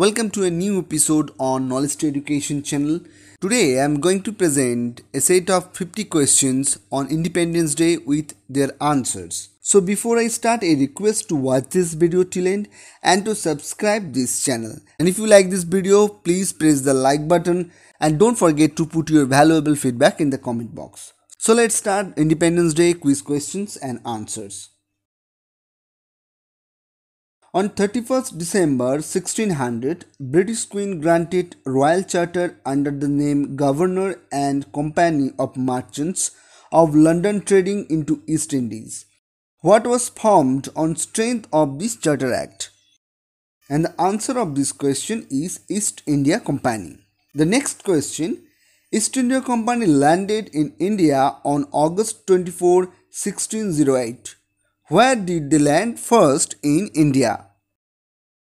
Welcome to a new episode on Knowledge to Education channel. Today I am going to present a set of 50 questions on Independence Day with their answers. So before I start a request to watch this video till end and to subscribe this channel. And if you like this video please press the like button and don't forget to put your valuable feedback in the comment box. So let's start Independence Day quiz questions and answers. On 31st December 1600, British Queen granted royal charter under the name Governor and Company of Merchants of London trading into East Indies. What was formed on strength of this Charter Act? And the answer of this question is East India Company. The next question East India Company landed in India on August 24, 1608. Where did they land first in India?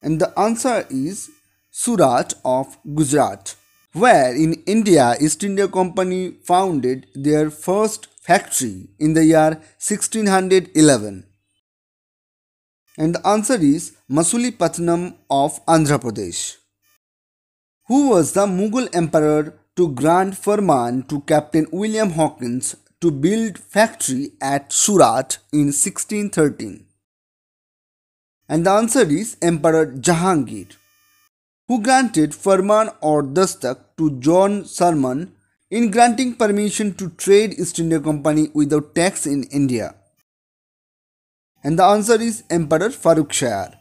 And the answer is Surat of Gujarat, where in India East India Company founded their first factory in the year 1611. And the answer is Masulipatanam of Andhra Pradesh. Who was the Mughal emperor to grant Farman to Captain William Hawkins to build factory at Surat in 1613? And the answer is Emperor Jahangir, who granted Farman or Dastak to John Sarman in granting permission to trade East India Company without tax in India. And the answer is Emperor Farrukh Shah.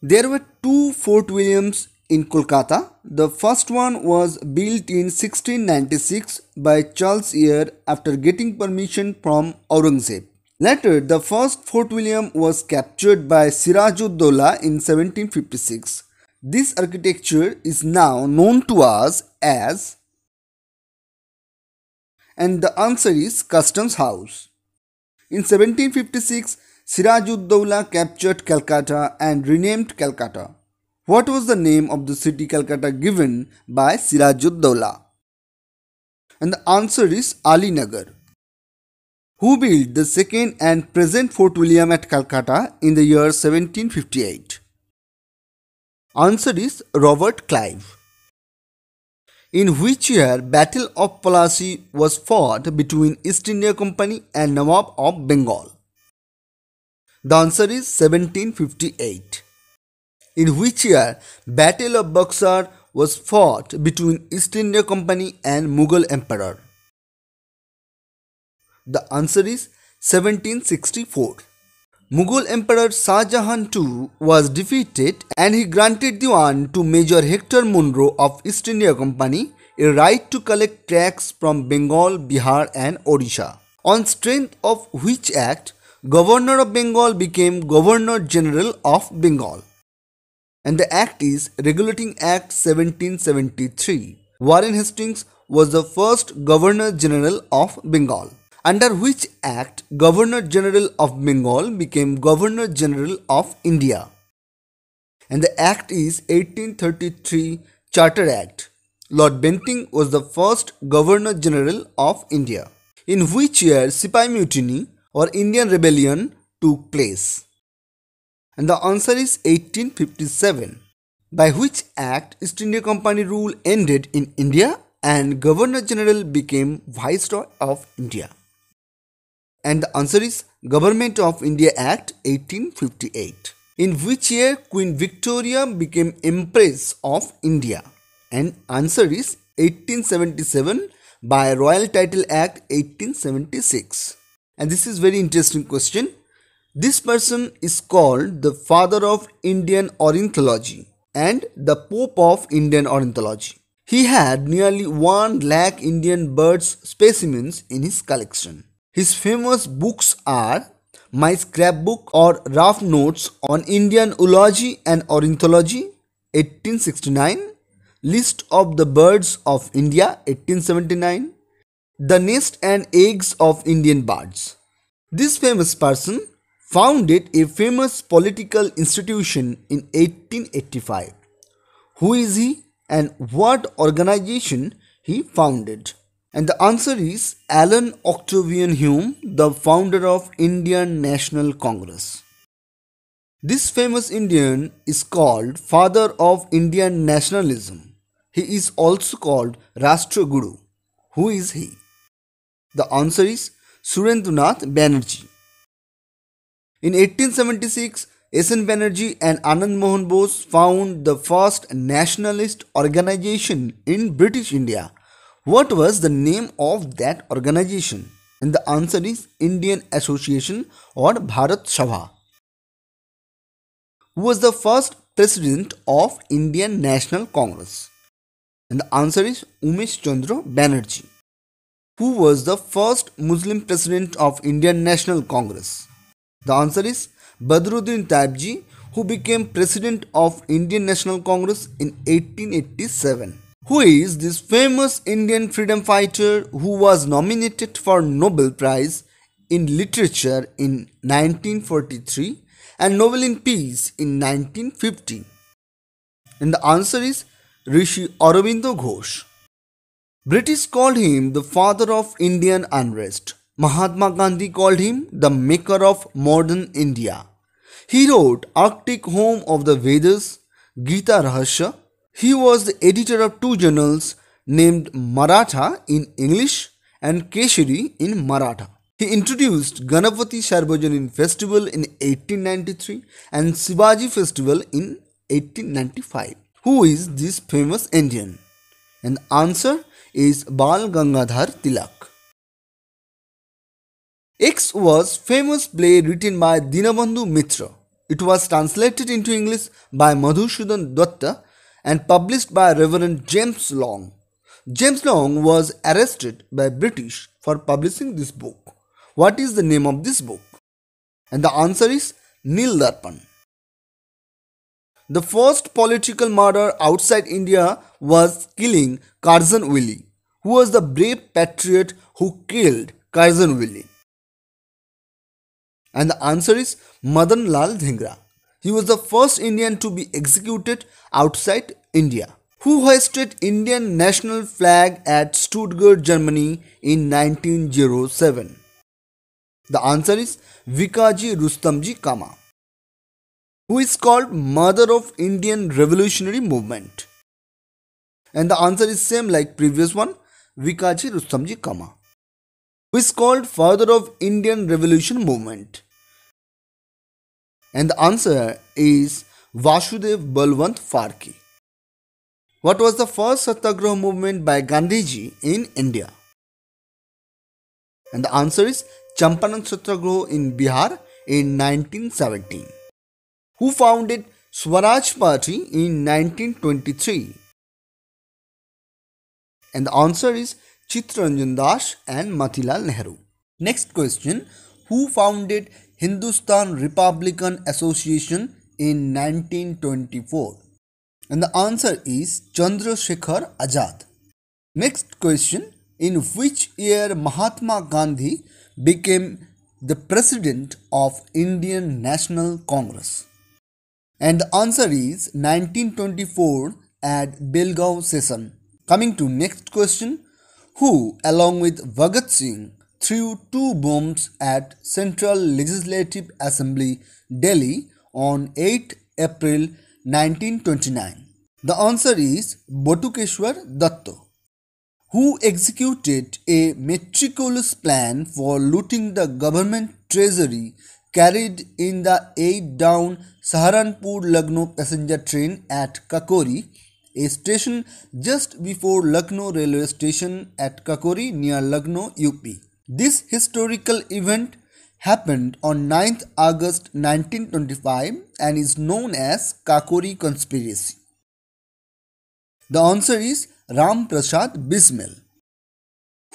There were two Fort Williams in Kolkata. The first one was built in 1696 by Charles Eyre after getting permission from Aurangzeb. Later, the first Fort William was captured by Sirajud-Dowla in 1756. This architecture is now known to us as and the answer is Customs House. In 1756, Sirajud-Dowla captured Calcutta and renamed Calcutta. What was the name of the city Calcutta given by Sirajud-Dowla? And the answer is Ali Nagar. Who built the second and present Fort William at Calcutta in the year 1758? Answer is Robert Clive. In which year Battle of Plassey was fought between East India Company and Nawab of Bengal? The answer is 1758. In which year Battle of Buxar was fought between East India Company and Mughal Emperor? The answer is 1764. Mughal Emperor Shah Jahan II was defeated and he granted Diwan to Major Hector Munro of East India Company a right to collect tax from Bengal, Bihar and Odisha. On strength of which act, Governor of Bengal became Governor General of Bengal. And the act is Regulating Act 1773. Warren Hastings was the first Governor General of Bengal under which act Governor General of Bengal became Governor General of India. And the act is 1833 Charter Act. Lord Bentinck was the first Governor General of India. In which year Sipai Mutiny or Indian Rebellion took place? And the answer is 1857. By which act East India Company rule ended in India and Governor General became Viceroy of India. And the answer is Government of India Act 1858. In which year Queen Victoria became Empress of India? And answer is 1877 by Royal Title Act 1876. And this is very interesting question. This person is called the father of Indian ornithology and the Pope of Indian ornithology. He had nearly 1 lakh Indian birds specimens in his collection. His famous books are My Scrapbook or Rough Notes on Indian Oology and Ornithology 1869, List of the Birds of India 1879, The Nest and Eggs of Indian Birds. This famous person founded a famous political institution in 1885. Who is he and what organization he founded? And the answer is Allan Octavian Hume, the founder of Indian National Congress. This famous Indian is called father of Indian nationalism. He is also called Rashtraguru. Who is he? The answer is Surendranath Banerjee. In 1876, S.N. Banerjee and Anand Mohan Bose found the first nationalist organization in British India. What was the name of that organization? And the answer is Indian Association or Bharat Sabha. Who was the first president of Indian National Congress? And the answer is Umesh Chandra Banerjee. Who was the first Muslim president of Indian National Congress? The answer is Badruddin Tyabji, who became president of Indian National Congress in 1887. Who is this famous Indian freedom fighter who was nominated for Nobel Prize in Literature in 1943 and Nobel in Peace in 1950? And the answer is Rishi Aurobindo Ghosh. British called him the father of Indian unrest. Mahatma Gandhi called him the maker of modern India. He wrote Arctic Home of the Vedas, Gita Rahasya. He was the editor of two journals named Maratha in English and Keshari in Maratha. He introduced Ganapati Sarvajanin festival in 1893 and Shivaji festival in 1895. Who is this famous Indian? And answer is Bal Gangadhar Tilak. X was famous play written by Dinabandhu Mitra. It was translated into English by Madhusudan Datta and published by Reverend James Long. James Long was arrested by British for publishing this book. What is the name of this book? And the answer is Nil Darpan. The first political murder outside India was killing Curzon Wyllie, who was the brave patriot who killed Curzon Wyllie. And the answer is Madan Lal Dhingra. He was the first Indian to be executed outside India. Who hoisted Indian national flag at Stuttgart, Germany in 1907? The answer is Bhikaji Rustamji Cama. Who is called mother of Indian revolutionary movement? And the answer is same like previous one, Bhikaji Rustamji Cama who is called father of Indian Revolution movement? And the answer is Vasudev Balwant Phadke. What was the first Satyagraha movement by Gandhiji in India? And the answer is Champaran Satyagraha in Bihar in 1917. Who founded Swaraj Party in 1923? And the answer is Chittaranjan Das and Motilal Nehru. Next question Who founded Hindustan Republican Association in 1924? And the answer is Chandrasekhar Azad. Next question In which year Mahatma Gandhi became the president of Indian National Congress? And the answer is 1924 at Belgaum session. Coming to next question who, along with Bhagat Singh, threw two bombs at Central Legislative Assembly, Delhi on 8 April 1929? The answer is Batukeshwar Datta, who executed a meticulous plan for looting the government treasury carried in the 8 down Saharanpur Lucknow passenger train at Kakori a station just before Lucknow railway station at Kakori near Lucknow, UP. This historical event happened on 9th August 1925 and is known as Kakori conspiracy. The answer is Ram Prasad Bismil,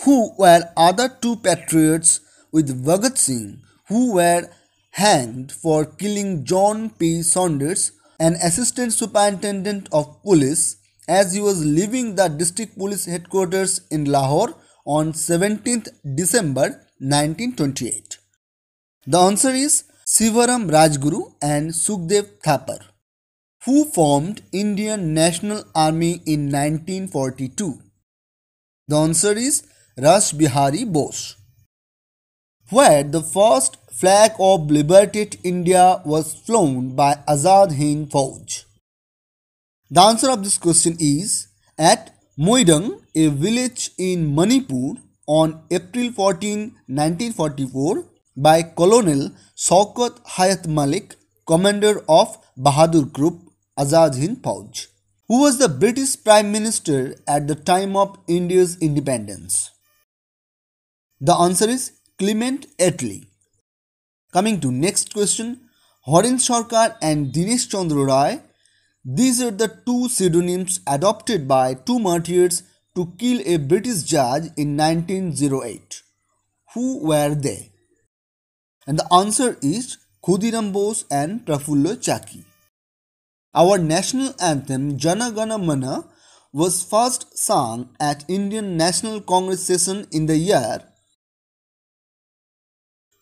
who were other two patriots with Bhagat Singh who were hanged for killing John P. Saunders an assistant superintendent of police as he was leaving the district police headquarters in Lahore on 17th December 1928. The answer is Sivaram Rajguru and Sukhdev Thapar, who formed Indian National Army in 1942. The answer is Rash Bihari Bose. Where the first flag of liberated India was flown by Azad Hind Fauj? The answer of this question is at Moirang, a village in Manipur, on April 14, 1944, by Colonel Shaukat Hayat Malik, commander of Bahadur Group, Azad Hind Fauj, who was the British Prime Minister at the time of India's independence. The answer is Clement Attlee. Coming to next question, Horen Sarkar and Dinesh Chandra Ray these are the two pseudonyms adopted by two martyrs to kill a British judge in 1908. Who were they? And the answer is Khudiram Bose and Prafullo Chaki. Our national anthem Jana Gana Mana was first sung at Indian National Congress session in the year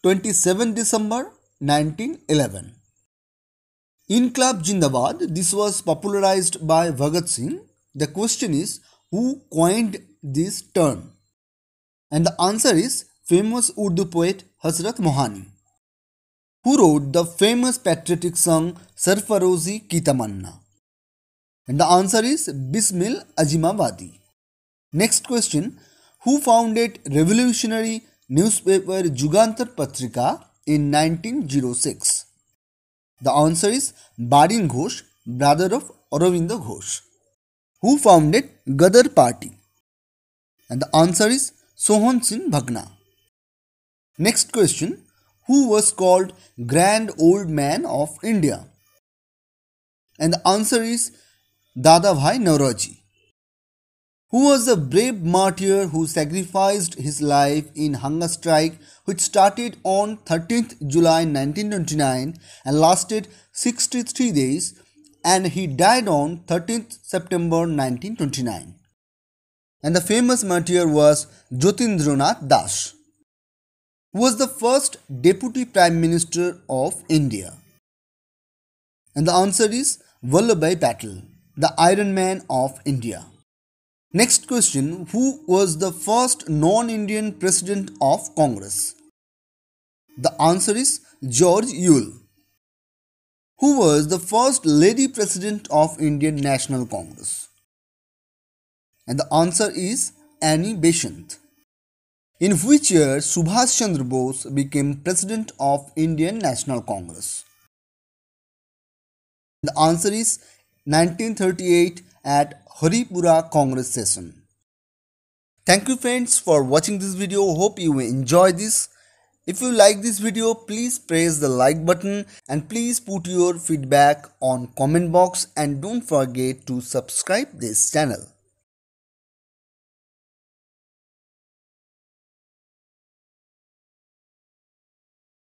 27 December 1911. Inqilab Jindabad, this was popularized by Bhagat Singh. The question is, who coined this term? And the answer is famous Urdu poet Hasrat Mohani, who wrote the famous patriotic song Sarfaroshi Ki Tamanna. And the answer is Bismil Azimabadi. Next question, who founded revolutionary newspaper Jugantar Patrika in 1906? The answer is Barin Ghosh, brother of Aurobindo Ghosh, who founded Gadar Party. And the answer is Sohan Singh Bhakna. Next question Who was called Grand Old Man of India? And the answer is Dada Bhai Naoroji who was a brave martyr who sacrificed his life in hunger strike which started on 13th July 1929 and lasted 63 days and he died on 13th September 1929. And the famous martyr was Jyotindranath Das, who was the first deputy prime minister of India. And the answer is Vallabhbhai Patel, the Iron Man of India. Next question Who was the first non Indian president of Congress? The answer is George Yule. Who was the first lady president of Indian National Congress? And the answer is Annie Besant. In which year Subhash Chandra Bose became president of Indian National Congress? The answer is 1938 at Haripura Congress session. Thank you friends for watching this video. Hope you enjoy this. If you like this video, please press the like button and please put your feedback on comment box and don't forget to subscribe this channel.